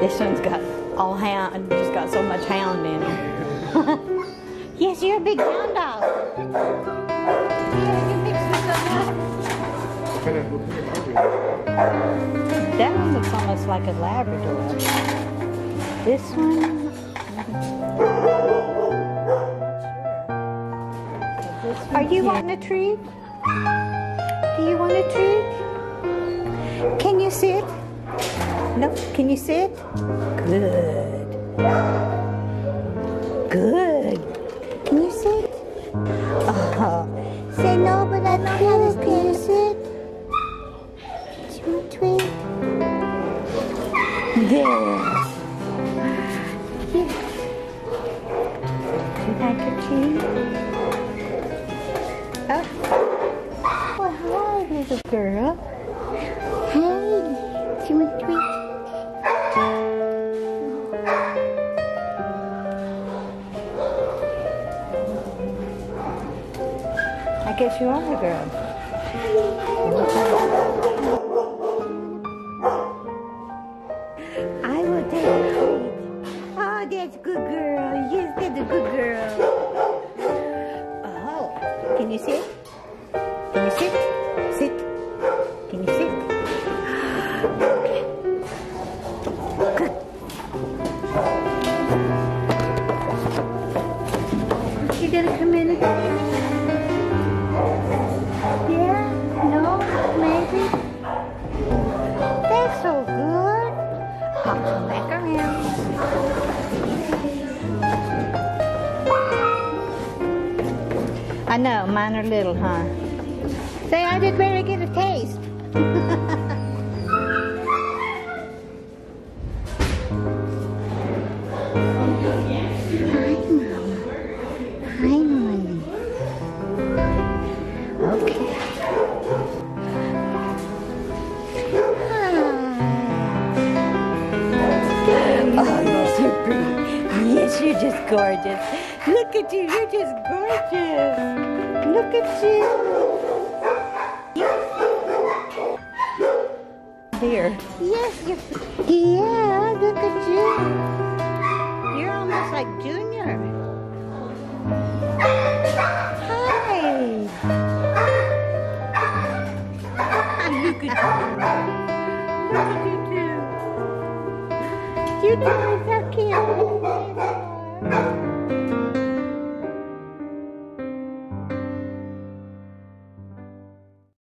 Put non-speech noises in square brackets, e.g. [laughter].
This one's got all hound, just got so much hound in him. [laughs] yes, you're a big hound dog. That one looks almost like a Labrador. This one. Are you on a treat? Do you want a treat? Can you sit? No, can you sit? Good. Good. Can you sit? Oh, uh-huh. say no, but I don't have a Can you you want a treat? There. Here. You like a treat? Oh. Well, hi, little girl. I guess you are a girl. Back around. I know, mine are little, huh? Say, I did better get a taste. [laughs] yes, you're. Just gorgeous. Look at you, you're just gorgeous. Look at you. Here. Yes, you're. Yeah, look at you. You're almost like Junior. Hi. Look at you. Look at you two. You is